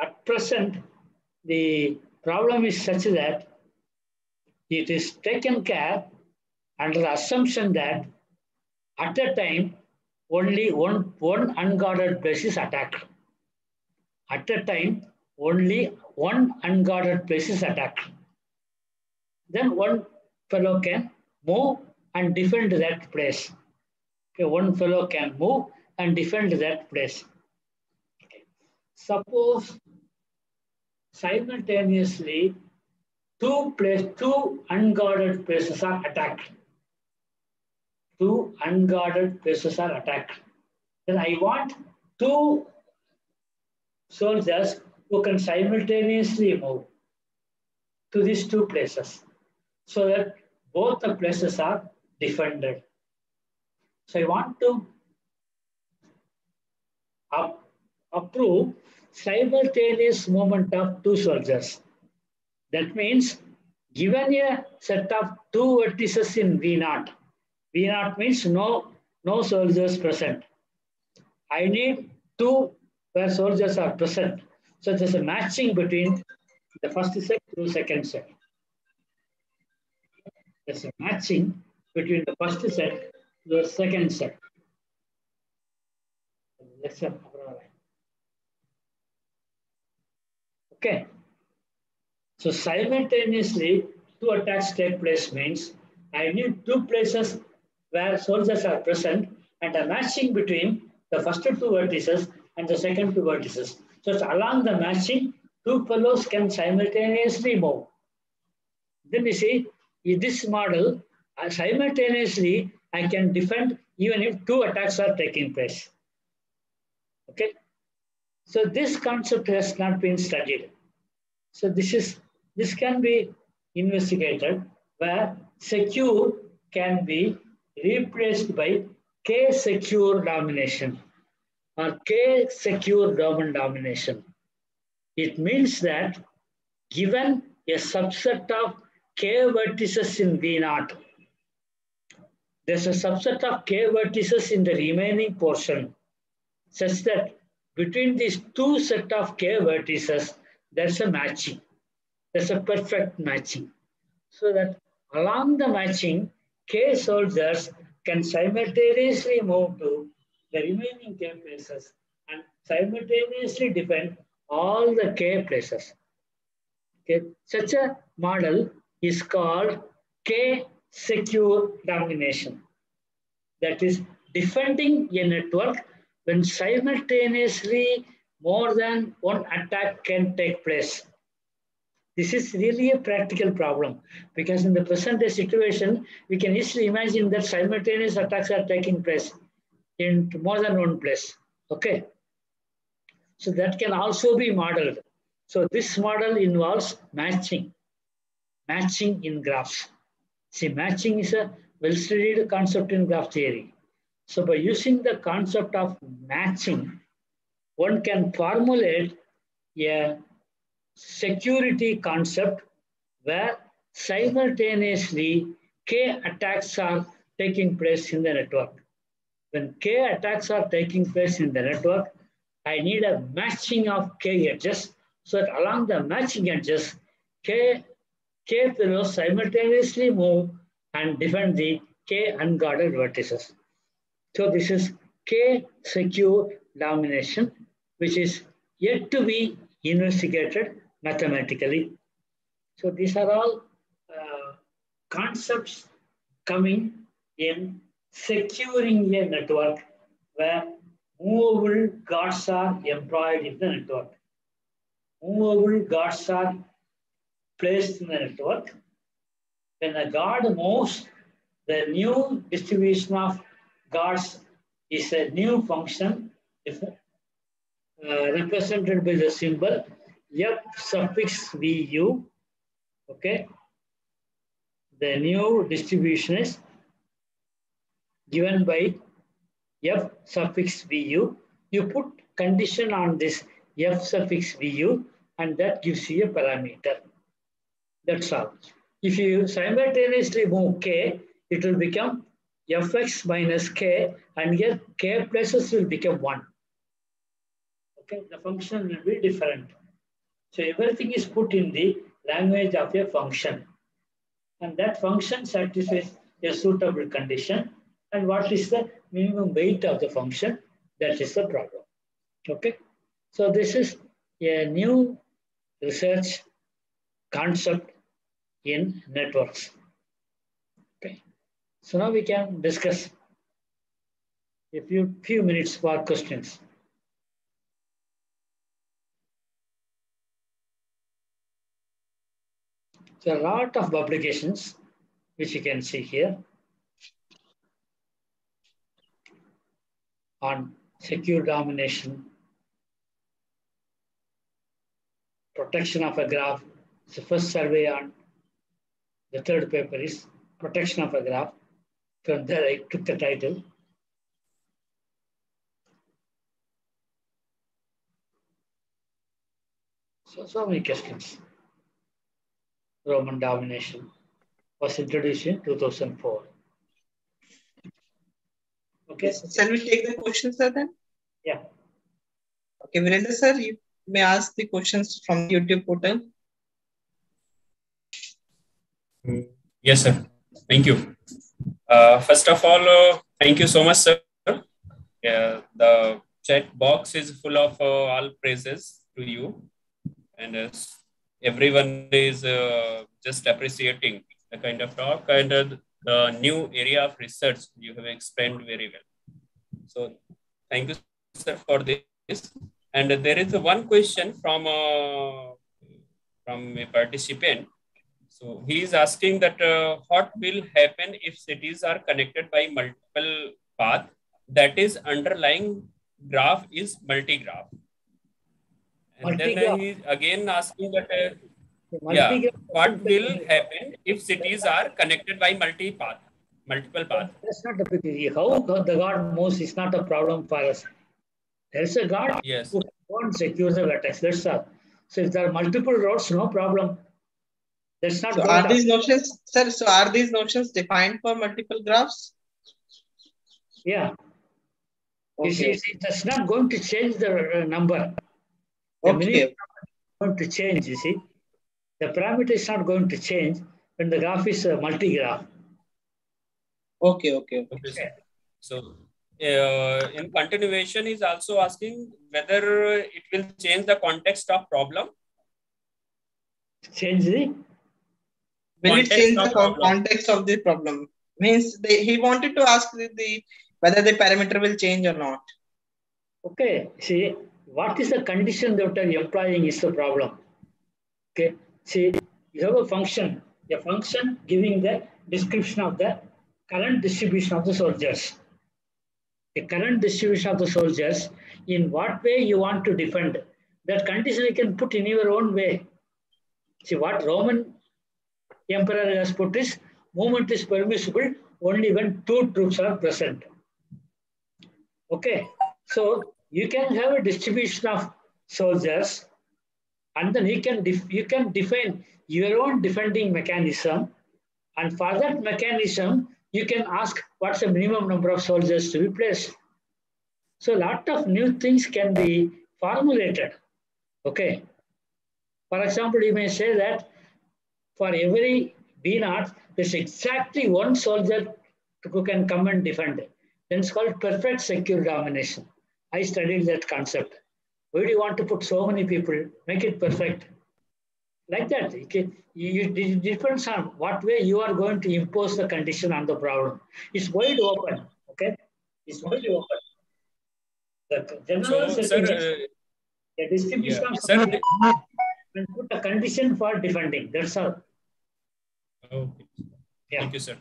at present the problem is such that it is taken care under the assumption that at a time only one, one unguarded place is attacked. At a time only one unguarded place is attacked. Then one fellow can move and defend that place. Okay, one fellow can move and defend that place. Okay. Suppose simultaneously two place, two unguarded places are attacked. Two unguarded places are attacked. Then I want two soldiers who can simultaneously move to these two places so that both the places are defended. So I want to approve simultaneous movement of two soldiers. That means given a set of two vertices in V0, V0 means no, no soldiers present. I need two where soldiers are present. So there's a matching between the first set to second set. There's a matching between the first set to the second set. Okay. So simultaneously, two attacks take place means I need two places where soldiers are present and a matching between the first two vertices and the second two vertices. So along the matching, two fellows can simultaneously move. Then you see, in this model, uh, simultaneously, I can defend even if two attacks are taking place. Okay. So this concept has not been studied. So this is this can be investigated where secure can be replaced by K secure domination or K secure Roman domination. It means that given a subset of K vertices in V naught. There's a subset of K vertices in the remaining portion such that between these two set of K vertices, there's a matching. There's a perfect matching. So that along the matching, K soldiers can simultaneously move to the remaining K places and simultaneously defend all the K places. Okay. Such a model is called K secure domination. That is defending a network when simultaneously more than one attack can take place. This is really a practical problem because in the present day situation, we can easily imagine that simultaneous attacks are taking place in more than one place. Okay. So that can also be modeled. So this model involves matching matching in graphs. See, matching is a well-studied concept in graph theory. So by using the concept of matching, one can formulate a security concept where simultaneously K attacks are taking place in the network. When K attacks are taking place in the network, I need a matching of K edges. So that along the matching edges, K K pillows simultaneously move and defend the K unguarded vertices. So this is K secure domination, which is yet to be investigated mathematically. So these are all uh, concepts coming in securing a network where movable guards are employed in the network. Movable guards are placed in the network. When a guard moves, the new distribution of guards is a new function uh, represented by the symbol F suffix VU. Okay. The new distribution is given by F suffix VU. You put condition on this F suffix VU and that gives you a parameter. That's all. If you simultaneously move K, it will become Fx minus K and here K places will become 1. Okay, the function will be different. So everything is put in the language of a function. And that function satisfies a suitable condition. And what is the minimum weight of the function? That is the problem. Okay. So this is a new research concept in networks. Okay. So now we can discuss a few, few minutes for questions. So a lot of publications, which you can see here, on secure domination, protection of a graph. The first survey on the third paper is protection of a graph. From there, I took the title. So, so many questions. Roman domination was introduced in 2004. Okay. Shall we take the questions, sir, then? Yeah. Okay, Virendra, sir, you may ask the questions from the YouTube portal. Mm, yes, sir. Thank you. Uh, first of all, uh, thank you so much, sir. Yeah, the chat box is full of uh, all praises to you. And uh, everyone is uh, just appreciating the kind of talk and uh, the new area of research you have explained very well. So thank you, sir, for this. And there is one question from uh, from a participant. So he is asking that uh, what will happen if cities are connected by multiple path that is underlying graph is multi-graph. And then he again asking that, uh, yeah, what will happen if cities are connected by multi-path, multiple path? That's not the big How the guard moves is not a problem for us. There's a guard yes. who won't secure the vertex. That's all. So if there are multiple roads, no problem. That's not. So are these notions, sir? So are these notions defined for multiple graphs? Yeah. Okay. You see, that's not going to change the uh, number. The okay. going to change, you see. The parameter is not going to change when the graph is a multi-graph. Okay, okay. okay. okay. So uh, in continuation is also asking whether it will change the context of problem. Change the? Will it change the problem. context of the problem? Means they, he wanted to ask the, the whether the parameter will change or not. Okay, see, what is the condition that you're employing is the problem. Okay, see, you have a function, a function giving the description of the current distribution of the soldiers. The current distribution of the soldiers, in what way you want to defend. That condition you can put in your own way. See, what Roman emperor has put is, movement is permissible only when two troops are present. Okay, so you can have a distribution of soldiers and then you can, you can define your own defending mechanism. And for that mechanism, you can ask what's the minimum number of soldiers to be placed. So a lot of new things can be formulated. Okay. For example, you may say that for every V naught, there's exactly one soldier who can come and defend. it. Then it's called perfect secure domination. I studied that concept. Why do you want to put so many people? Make it perfect. Like that. Okay. It depends on what way you are going to impose the condition on the problem. It's wide open. Okay. It's wide open. The general So, sir, uh, the distribution yeah. of Sir, and put a condition for defending. That's all. Okay. Yeah. Thank you, sir.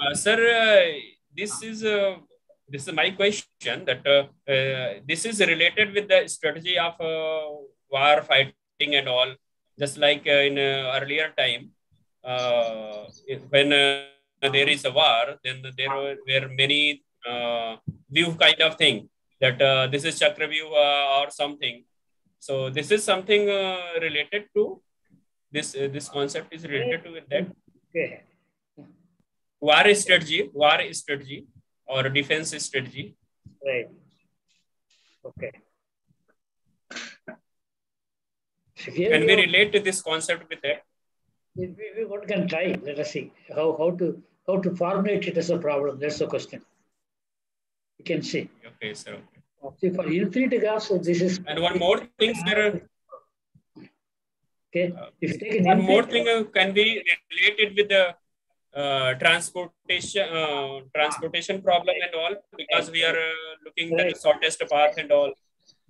Uh, sir, uh, this is uh, this is my question that uh, uh, this is related with the strategy of uh, war fighting and all. Just like uh, in uh, earlier time, uh, when uh, there is a war, then there were, many uh, view kind of thing that uh, this is Chakravyuh uh, or something. So this is something uh, related to this. This concept is related to that Okay. war strategy, war strategy, or defense strategy. Right. Okay. Can we relate to this concept with that? we, we, we one can try. Let us see how, how to how to formulate it as a problem. That's the question. You can see. Okay, sir. See, for infinite graphs, so this is And one more thing, sir. okay. If you take an One more thing uh, can be related with the uh, transportation uh, transportation problem and all because we are uh, looking at the shortest path and all.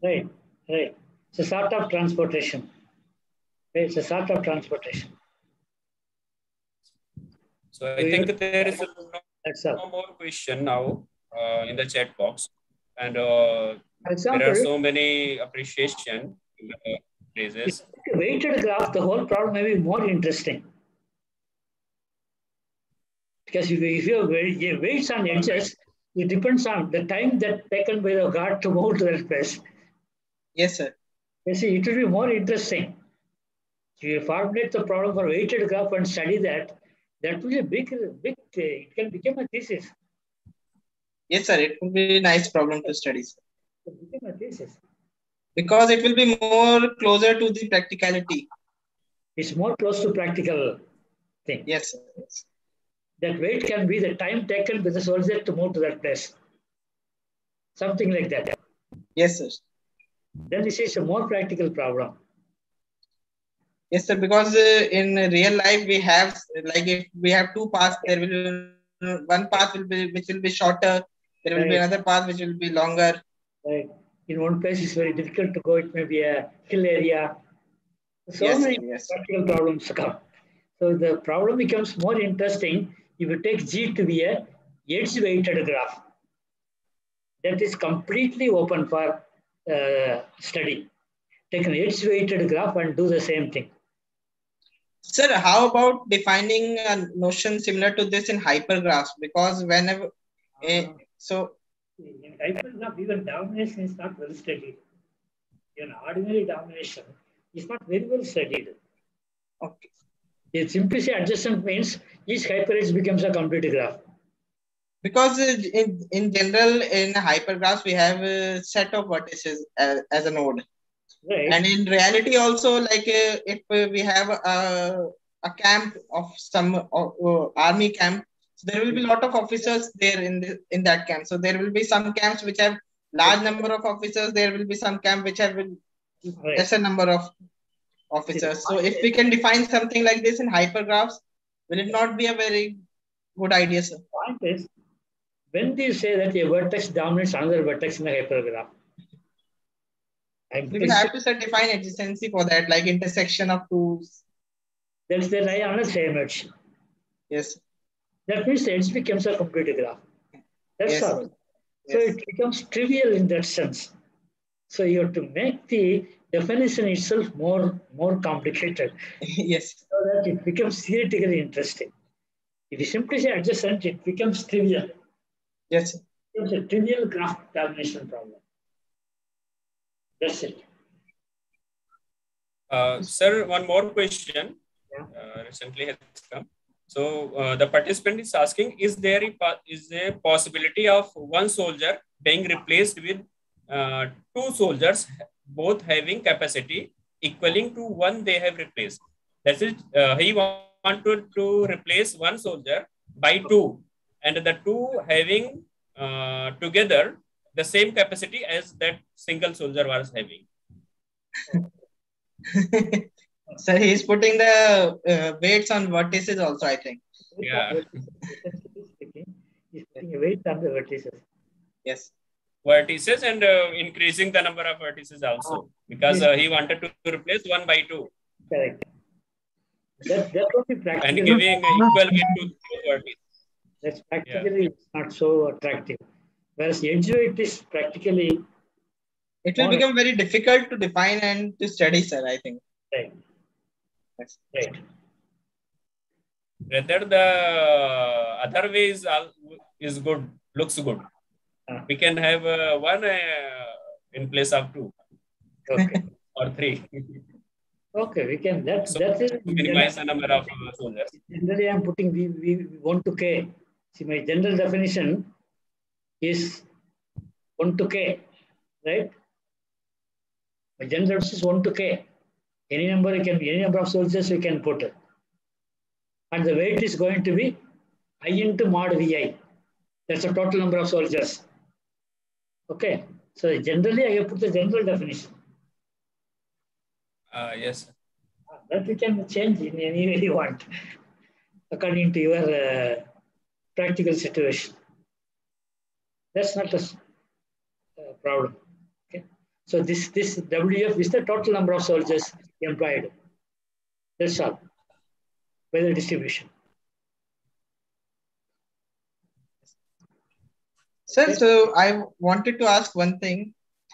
Right, right. It's a sort of transportation. Right, It's a sort of transportation. So I think there is no, no more question now uh, in the chat box, and uh, there are so many appreciation uh, phrases. if you weighted graph, the whole problem may be more interesting. Because if you, if you have weight- you have weights on edges, it depends on the time that taken by the guard to move to that place. Yes, sir. You see, it will be more interesting. If you formulate the problem for weighted graph and study that, that will be a big, big, it can become a thesis. Yes, sir. It would be a nice problem to study, sir. It become a thesis. because it will be more closer to the practicality. It's more close to practical thing. Yes, sir. Yes. That weight can be the time taken by the soldier to move to that place. Something like that. Yes, sir. Then this is a more practical problem. Yes, sir. Because uh, in real life we have like if we have two paths, there will be one path will be which will be shorter. There will be another path which will be longer. Like in one place it's very difficult to go. It may be a hill area. So Yes, many yes. practical problems come. So the problem becomes more interesting if you take G to be a edge weighted graph. That is completely open for uh, study. Take an edge weighted graph and do the same thing. Sir, how about defining a notion similar to this in hypergraphs? Because whenever eh, so In hypergraph, even domination is not well studied. Even ordinary domination is not very well studied. okay. If simply say adjacent means each hyperedge becomes a complete graph. because in, in general in hypergraphs we have a set of vertices as, as a node Right? and in reality also like uh, if we have a, a camp of some uh, uh, army camp so there will be a lot of officers there in the, in that camp so there will be some camps which have large number of officers there will be some camp which have Right. lesser number of officers so if we can define something like this in hypergraphs will it not be a very good idea sir point is, when do you say that a vertex dominates another vertex in a hypergraph? I'm we will have to sir, define adjacency for that like intersection of two That's the lie on a same edge. yes That means the edge becomes a complete graph. That's Yes. all. So yes. it becomes trivial in that sense. So you have to make the definition itself more, more complicated yes so that it becomes theoretically interesting. If you simply say adjacent, it becomes trivial. yes sir. It becomes a trivial graph domination problem. That's it. Uh, sir, one more question Yeah. uh, recently has come. So uh, the participant is asking: Is there a is there a possibility of one soldier being replaced with uh, two soldiers, both having capacity equaling to one they have replaced? That is, uh, he wanted to replace one soldier by two, and the two having uh, together the same capacity as that single soldier was having. so he's putting the uh, weights on vertices also, I think. Yeah. He's putting a weight on the vertices. Yes. Vertices and uh, increasing the number of vertices also because uh, he wanted to replace one by two Correct. That, that would be and giving equal weight to the vertices. That's practically not so attractive. Whereas edge weight is practically It will become very difficult to define and to study, sir, I think. right. Yes. Right. Rather, the other way is, is good, looks good. Ah. We can have uh, one uh, in place of two Okay. or three Okay, we can. That So, that is to minimize the number of uh, soldiers. generally I'm putting we, we we one to k. See, my general definition is one to k, right? My general is one to k. Any number you can any number of soldiers we can put. And the weight is going to be i into mod vi. That's the total number of soldiers. Okay. So generally I have put the general definition. Uh, yes. That you can change in any way you want, according to your uh, practical situation. That's not a uh, problem. Okay. So this this WF is the total number of soldiers employed. That's all. By the distribution. Sir, Yes. so I wanted to ask one thing.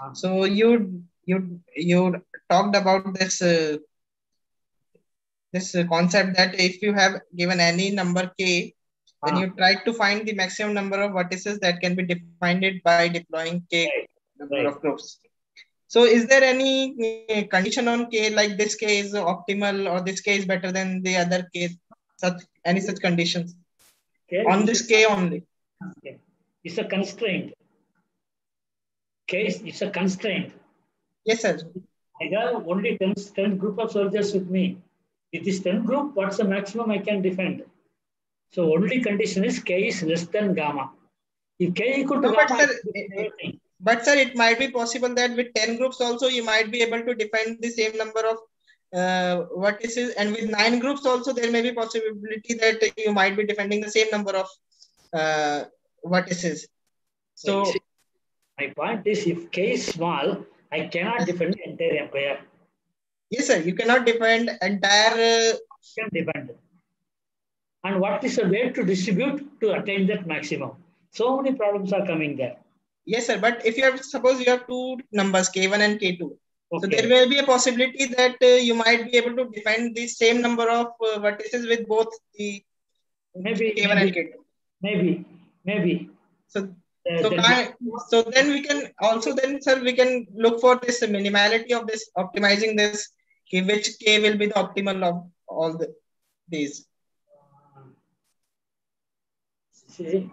Ah. So you you you talked about this uh, this concept that if you have given any number k, then Ah. you try to find the maximum number of vertices that can be defined by deploying k Right. number Right. of groups. So is there any uh, condition on k like this k is optimal or this k is better than the other k? Such any such conditions Okay. on this k only? Okay. It's a constraint. Case, it's a constraint. Yes, sir. I have only 10, 10 group of soldiers with me. With this 10 group, what's the maximum I can defend? So only condition is K is less than gamma. If K equal to No, but gamma, sir, defend everything. But sir, it might be possible that with 10 groups also you might be able to defend the same number of uh, vertices and with nine groups also there may be possibility that you might be defending the same number of uh, vertices. So my point is if K is small, I cannot defend the entire empire. yes sir, you cannot defend entire uh, can defend. And what is the way to distribute to attain that maximum? So many problems are coming there. yes sir, but if you have suppose you have two numbers k1 and k2. So there may be a possibility that uh, you might be able to defend the same number of uh, vertices with both the Maybe, k1 and k2. maybe, maybe. So Uh, So, that- can, so then we can also then sir we can look for this minimality of this optimizing this k which k will be the optimal of all the these. See,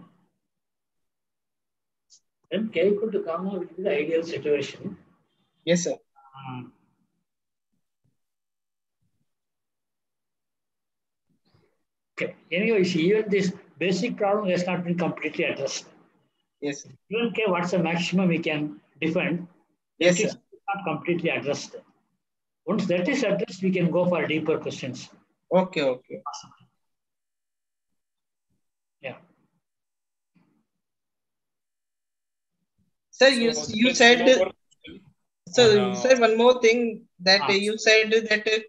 then K equal to gamma will be the ideal situation. Yes sir. Um, Okay. Anyway, see, even this basic problem has not been completely addressed. Yes. Sir. Even K, what's the maximum we can defend? Yes That is sir. not completely addressed. Once that is addressed, we can go for deeper questions. Okay okay. Yeah. Sir you So, you said no more question. so on, uh, sir one more thing that Ah. you said that uh,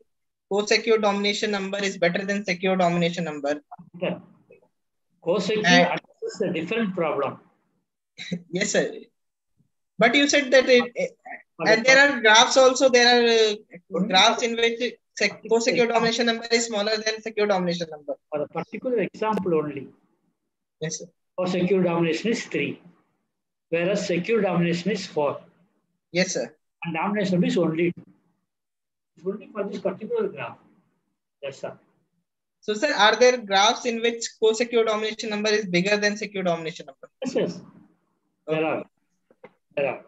co-secure domination number is better than secure domination number. Okay. Co-secure And- addresses a different problem. Yes sir. But you said that it, and there are graphs also there are uh, graphs in which sec- co-secure domination number is smaller than secure domination number For a particular example only, yes sir. co-secure domination is 3, whereas secure domination is 4. yes sir And domination is only 2. It's only for this particular graph. That's all. So sir are there graphs in which co-secure domination number is bigger than secure domination number Yes, yes. There are. There are.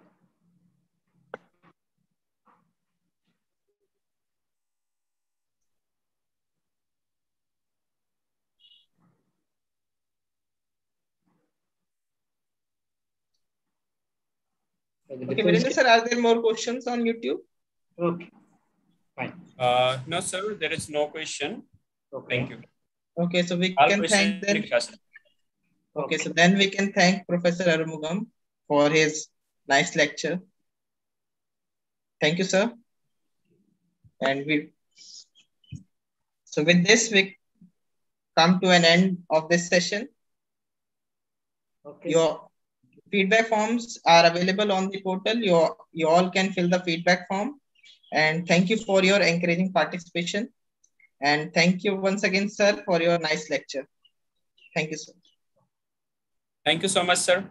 The okay difference- Virendra sir are there more questions on youtube Okay. Fine. Uh, no, sir, there is no question. Okay. Thank you. Okay, so we All can thank them. Okay, so then we can thank Professor Arumugam for his nice lecture. Thank you, sir. And we, so with this, we come to an end of this session. Okay. Your feedback forms are available on the portal. You, you all can fill the feedback form. And thank you for your encouraging participation. And thank you once again, sir, for your nice lecture. Thank you, sir. Thank you so much, sir.